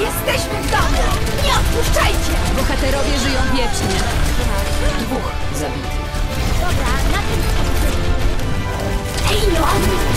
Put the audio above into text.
Jesteśmy w domu! Nie odpuszczajcie! Bohaterowie żyją wiecznie. Dwóch zabitych. Dobra, na tym... Ej, no!